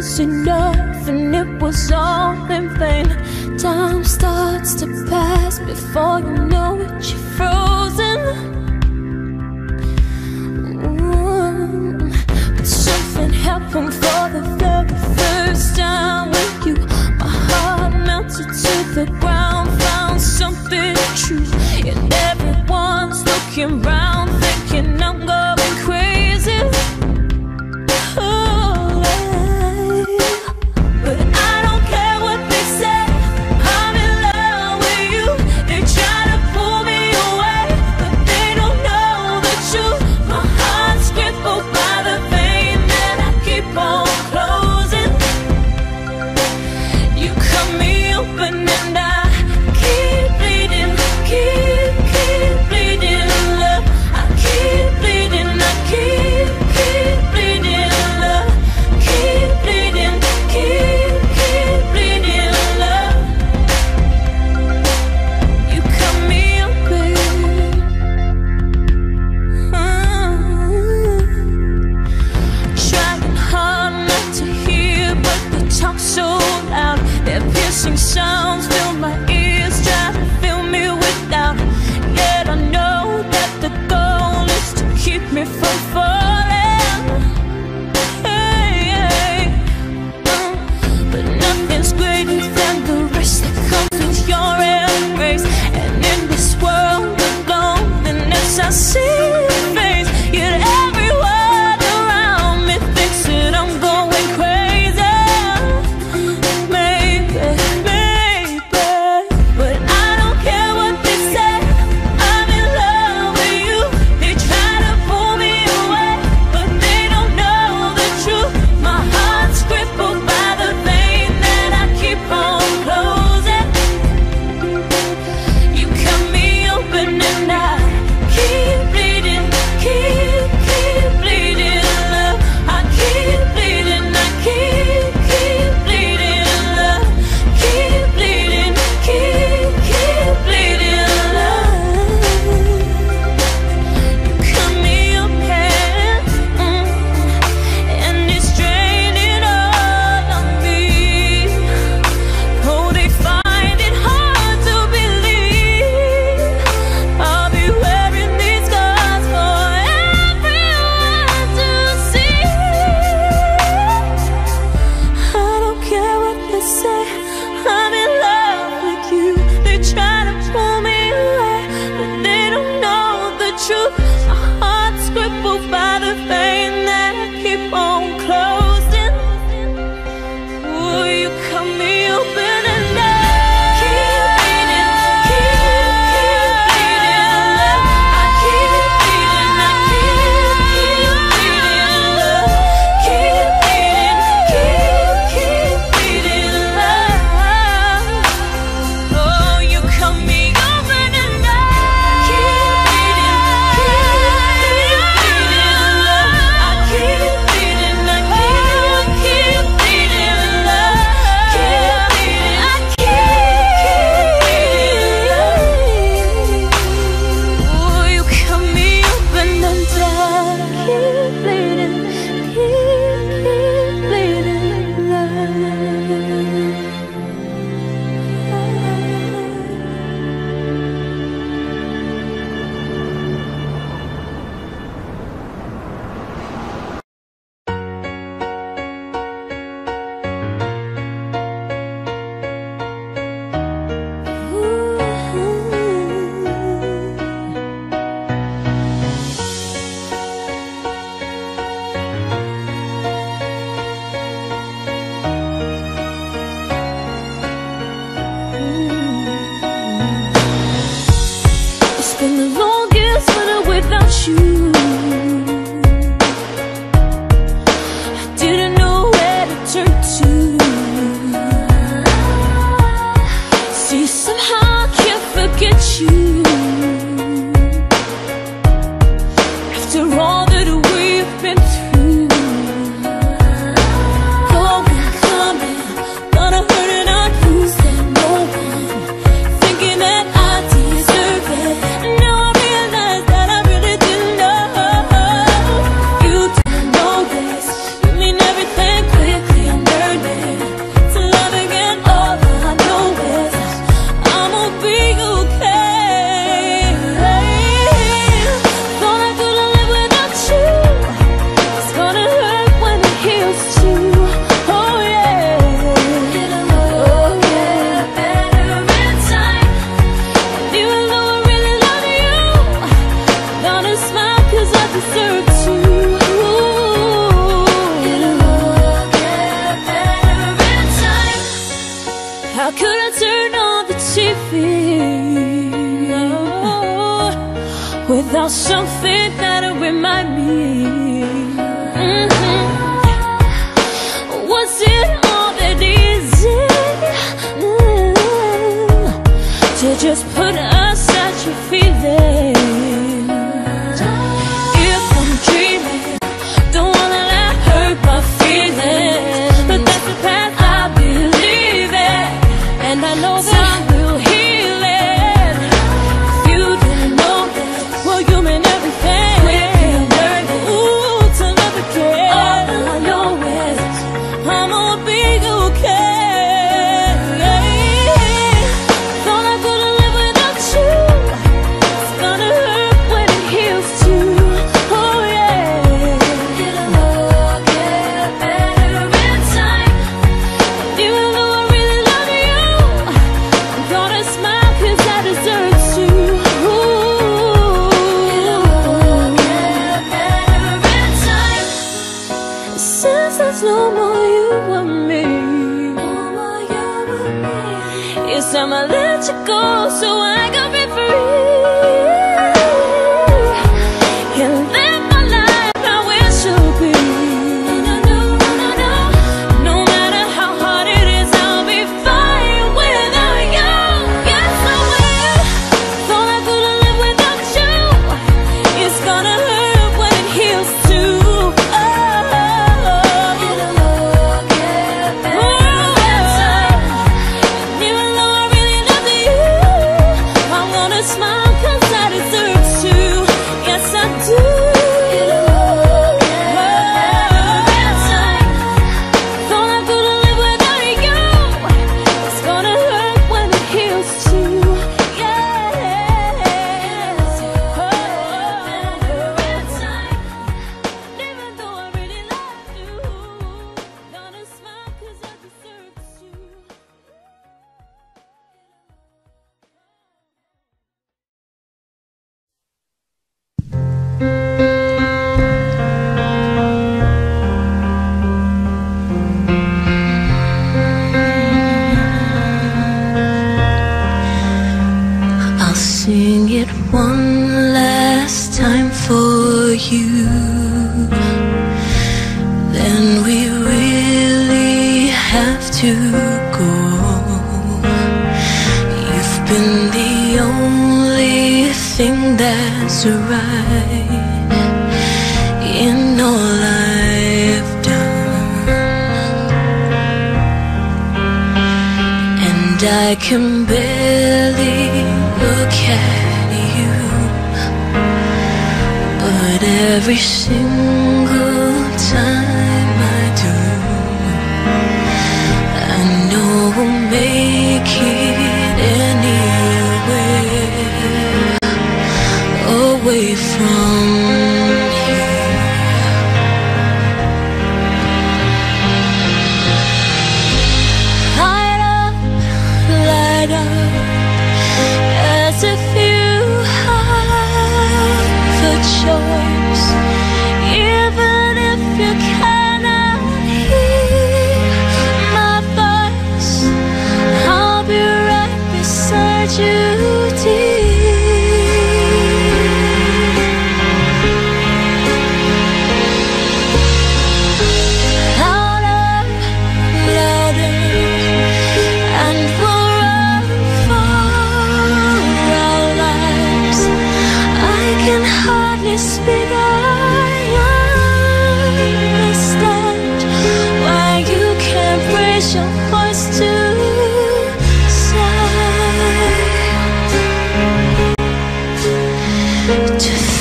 was enough and it was all in vain. Time starts to pass before you know it, you're frozen. Mm. But something happened for the very first time with you. My heart melted to the ground, found something true. And everyone's looking right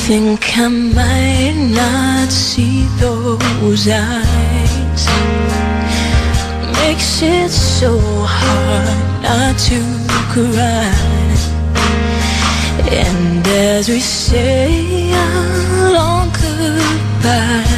think I might not see those eyes. Makes it so hard not to cry. And as we say a long goodbye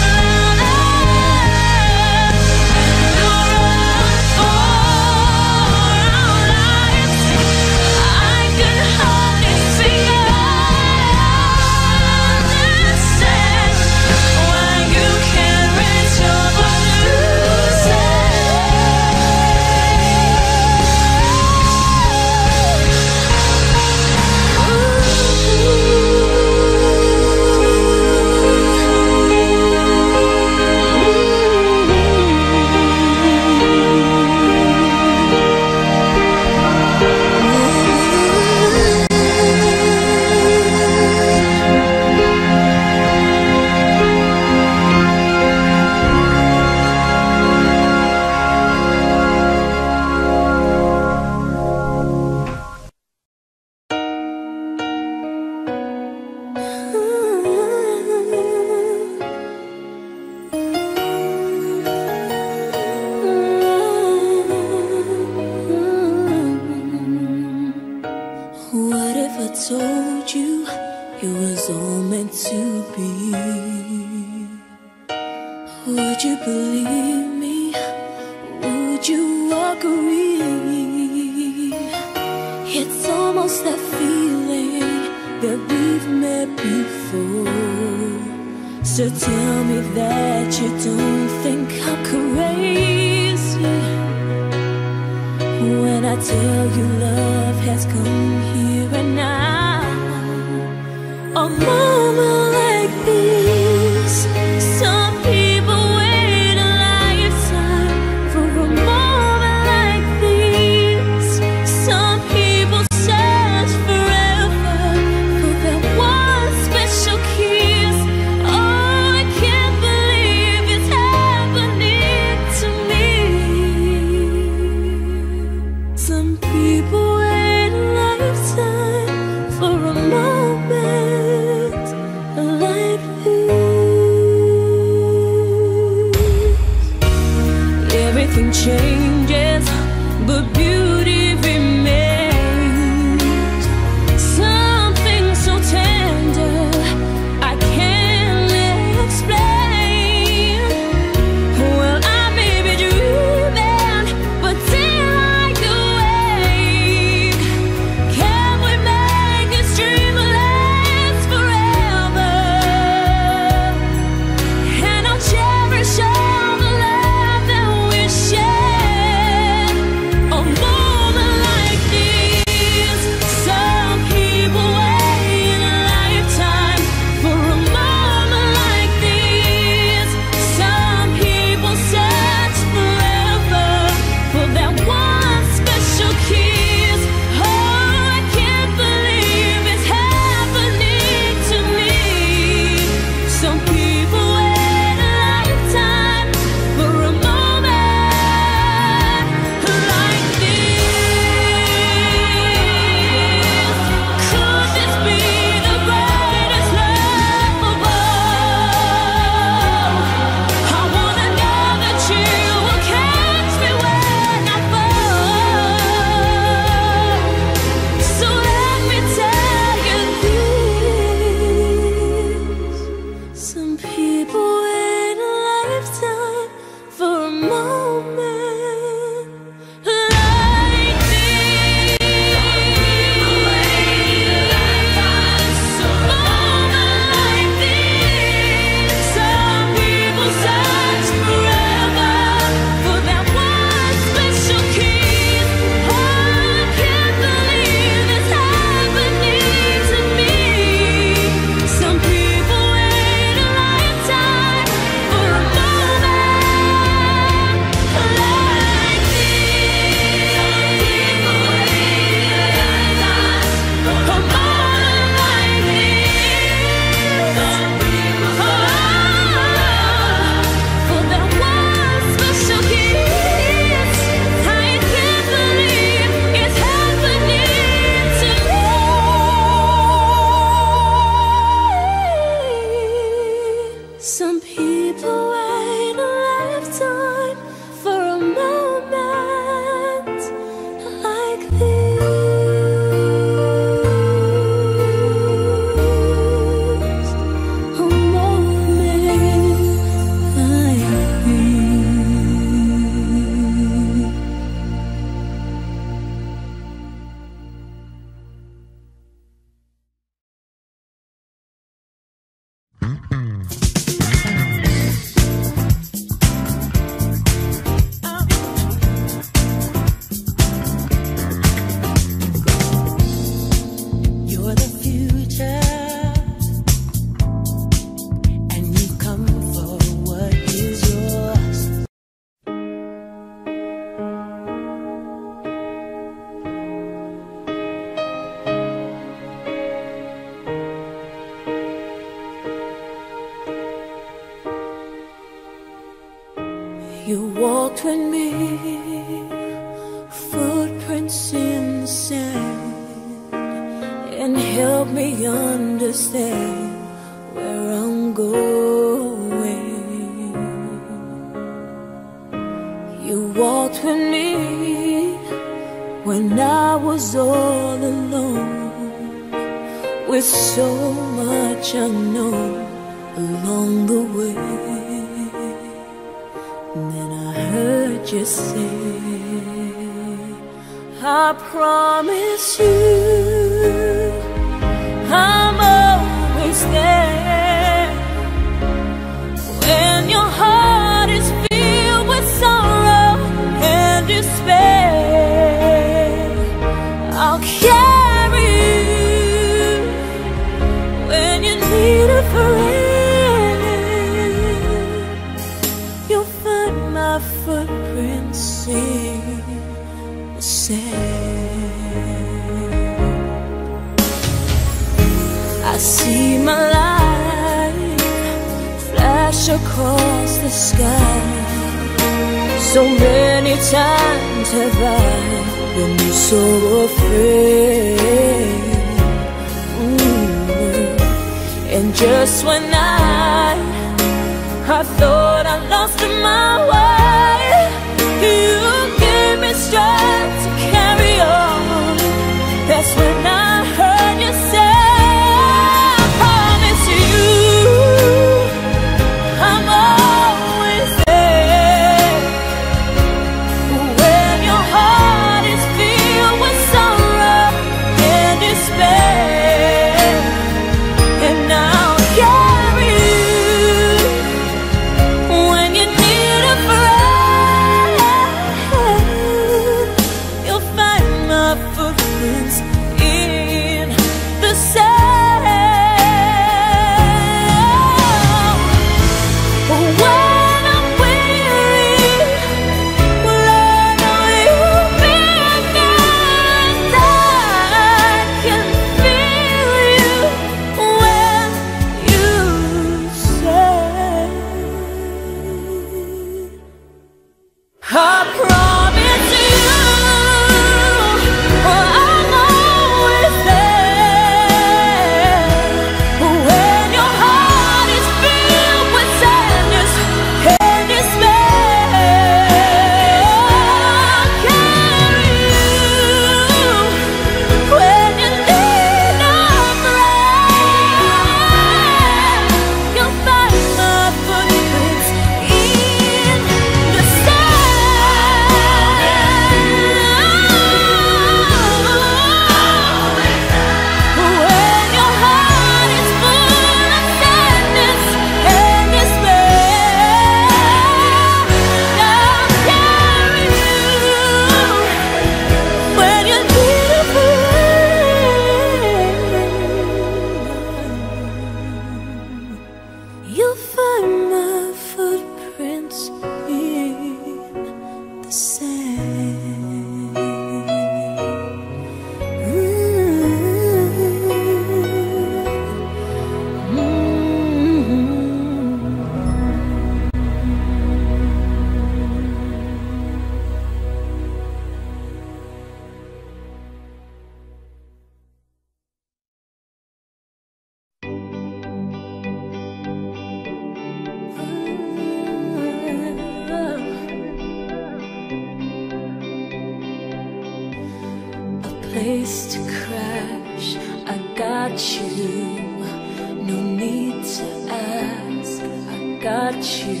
got you.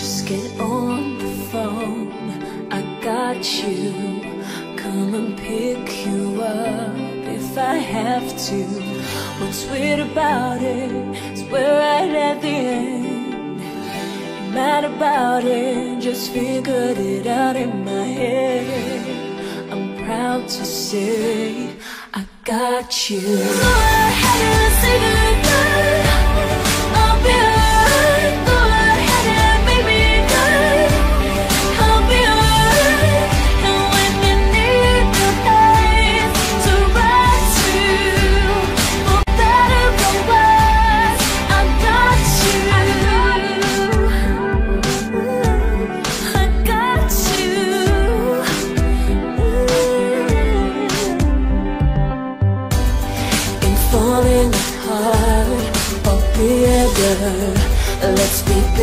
Just get on the phone. I got you. Come and pick you up if I have to. What's weird about it is we're right at the end. Mad about it, just figured it out in my head. I'm proud to say I got you. So I had to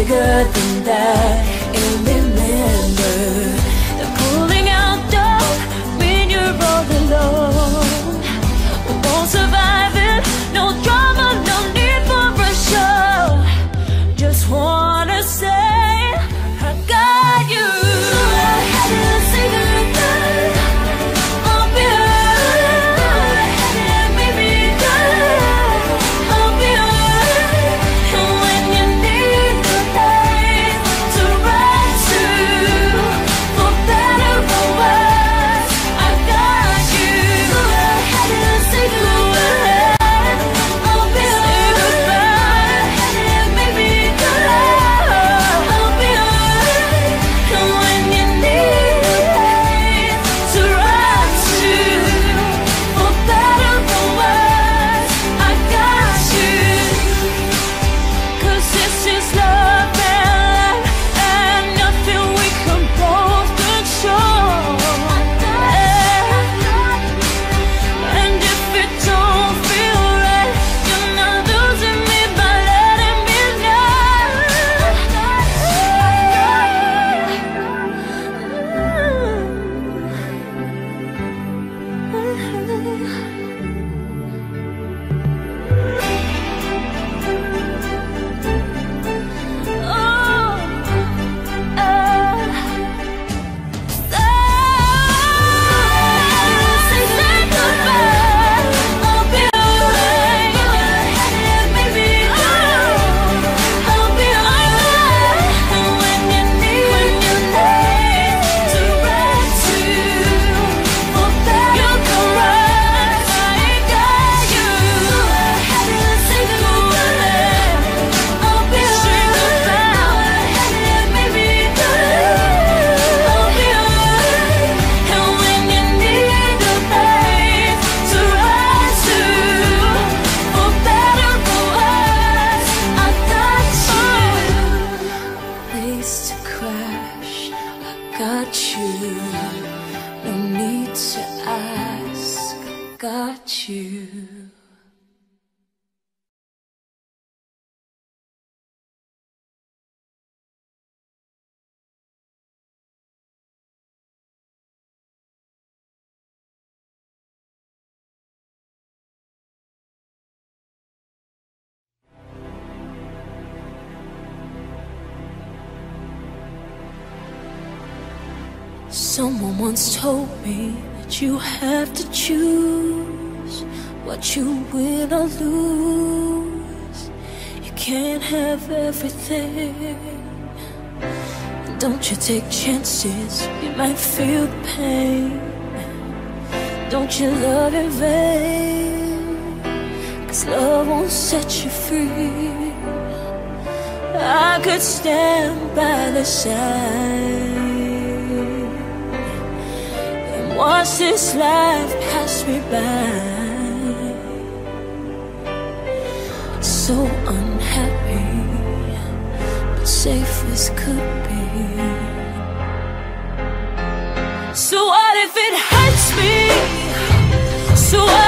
bigger than that once told me that you have to choose what you win or lose. You can't have everything. Don't you take chances, you might feel the pain. Don't you love in vain? Cause love won't set you free. I could stand by the side Watch this life pass me by So unhappy But safe as could be So what if it hurts me? So what?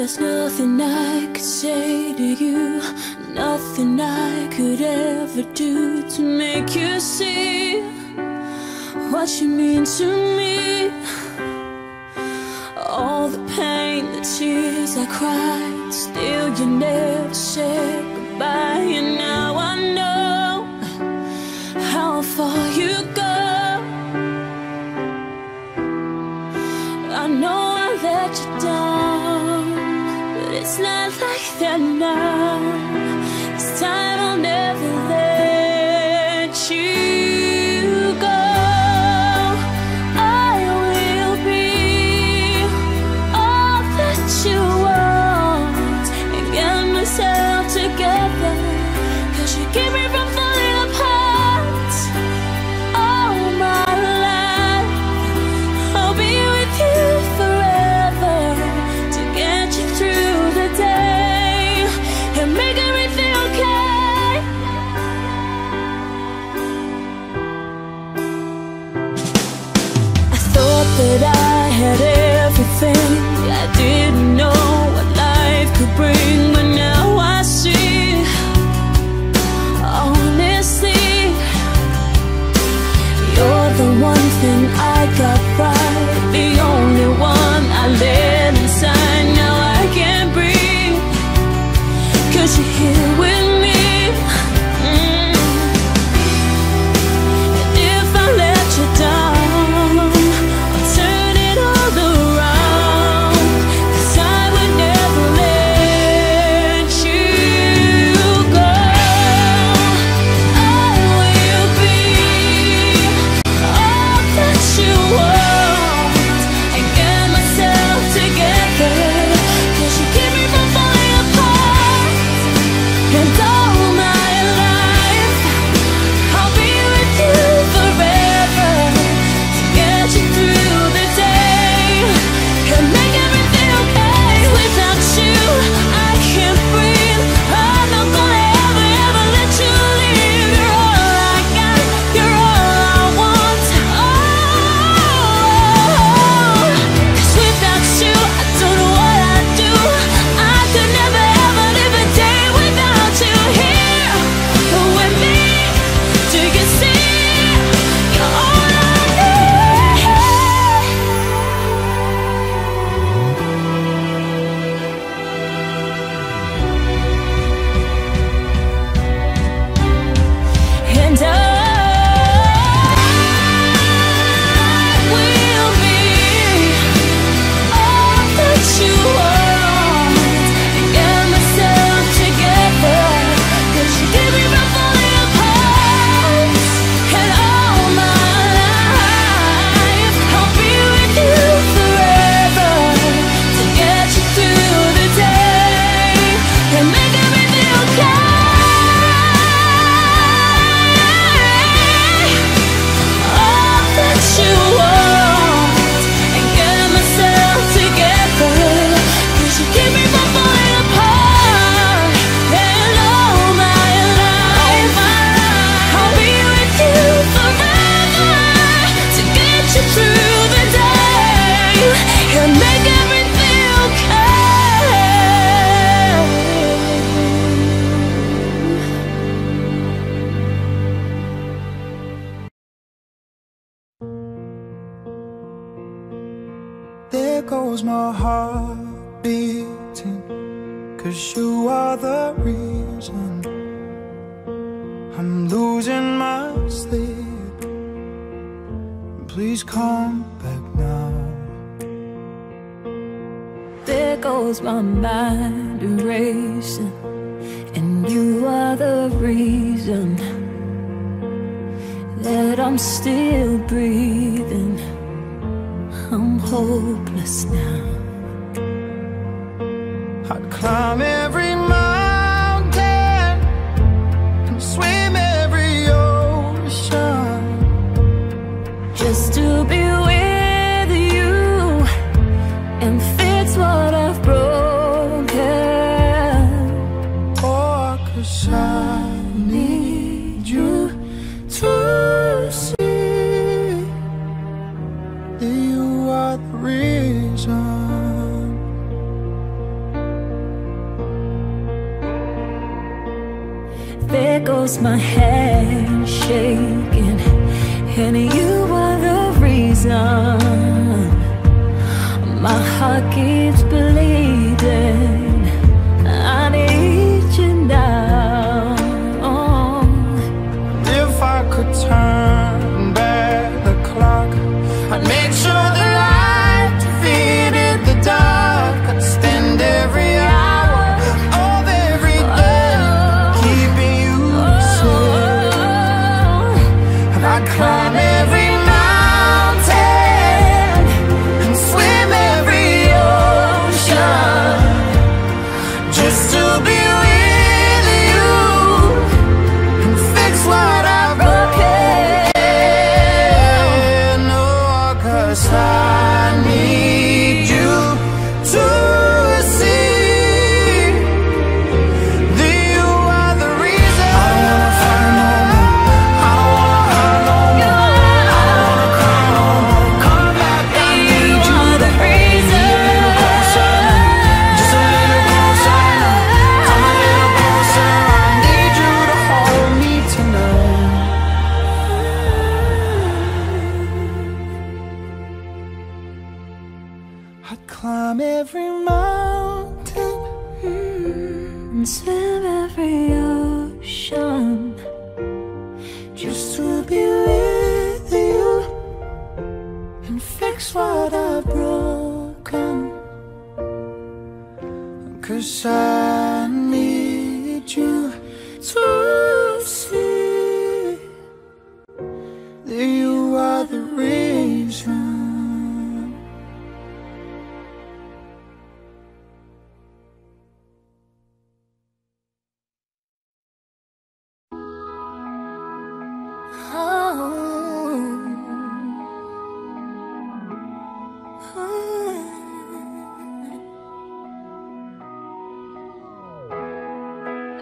There's nothing I could say to you. Nothing I could ever do To make you see What you mean to me. All the pain, the tears I cried Still you never said goodbye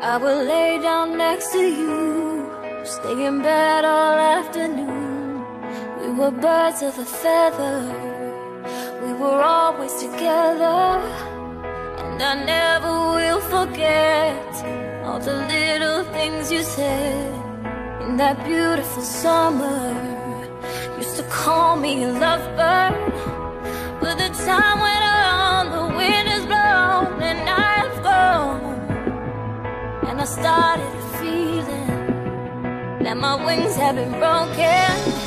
I will lay down next to you, stay in bed all afternoon. We were birds of a feather, we were always together. And I never will forget all the little things you said in that beautiful summer. Used to call me a lovebird time went the wind has blown and I've grown. And I started feeling that my wings have been broken.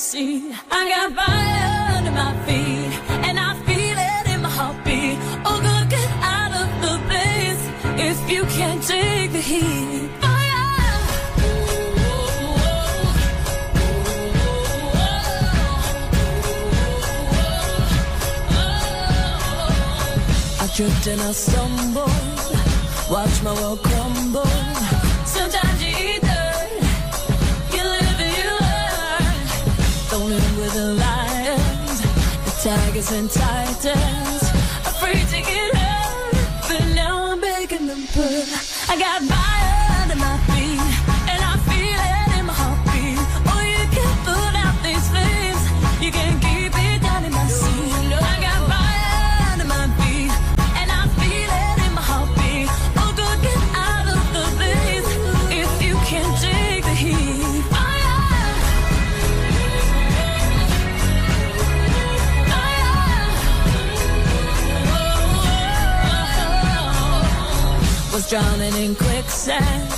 see. I got. tigers and titans Afraid to get hurt But now I'm begging them, but I got my drowning in quicksand.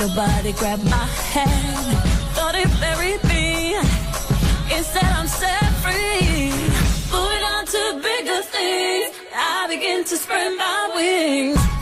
Nobody grabbed my hand. Thought it buried me. Instead, I'm set free. Moving on to bigger things. I begin to spread my wings.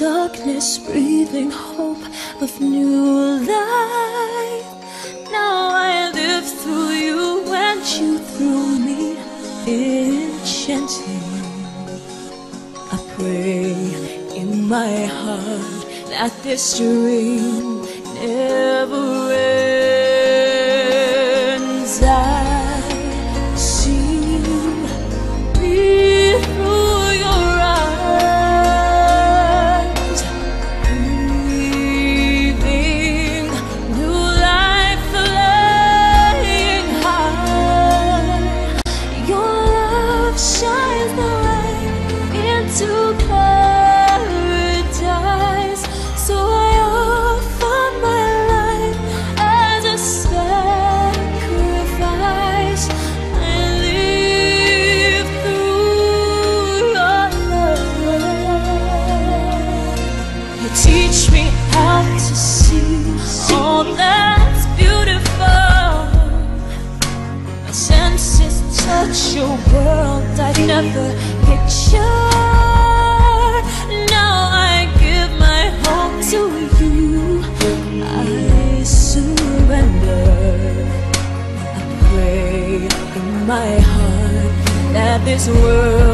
darkness, breathing hope of new life. Now I live through you and you through me, enchanting. I pray in my heart that this dream never ends. this world.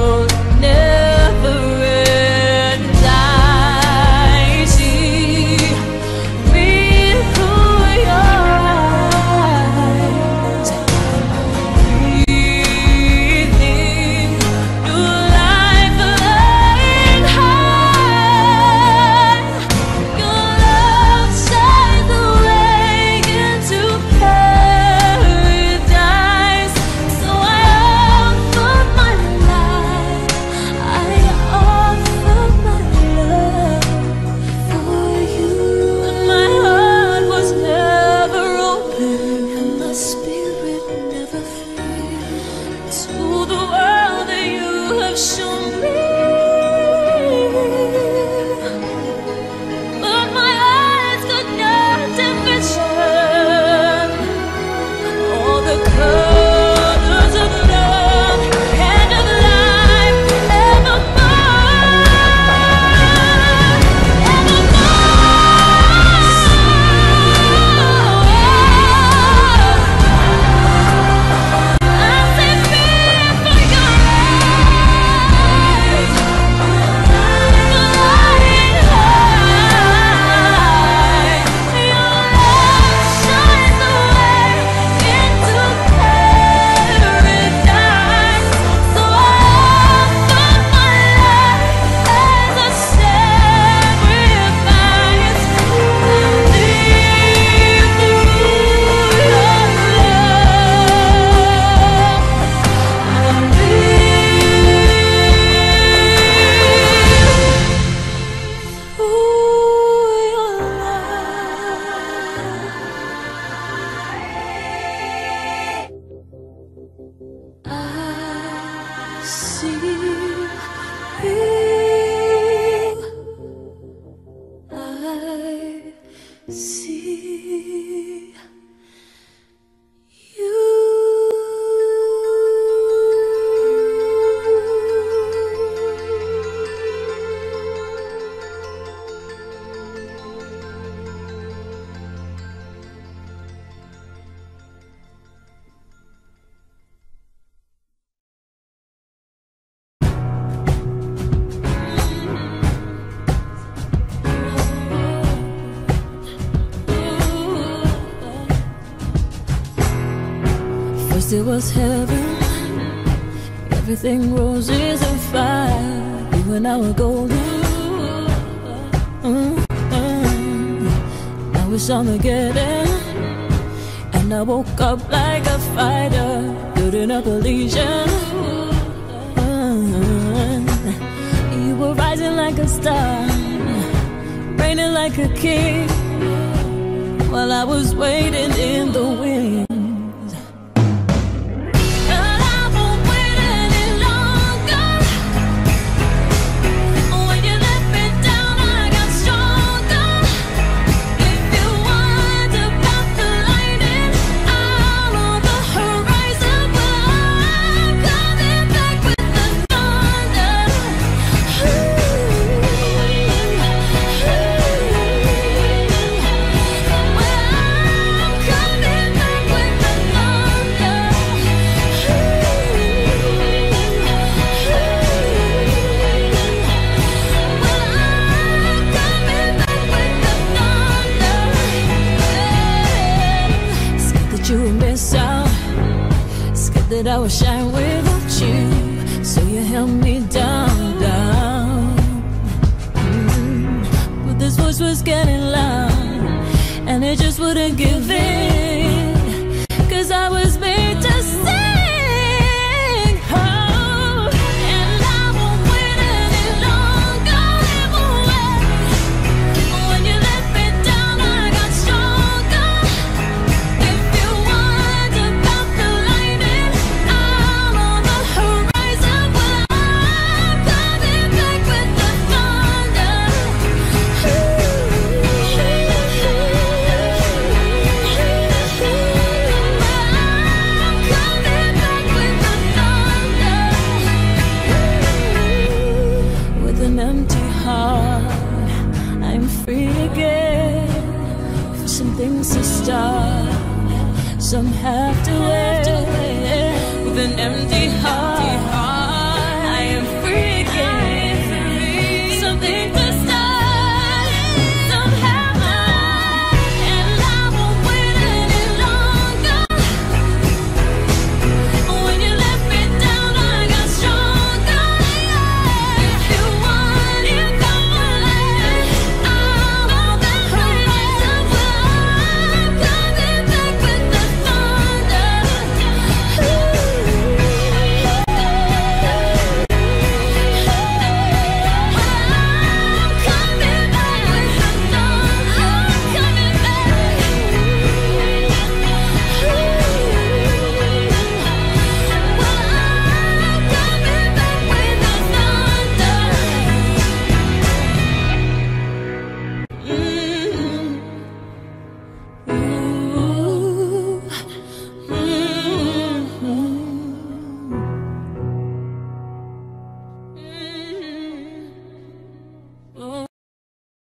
something wrong.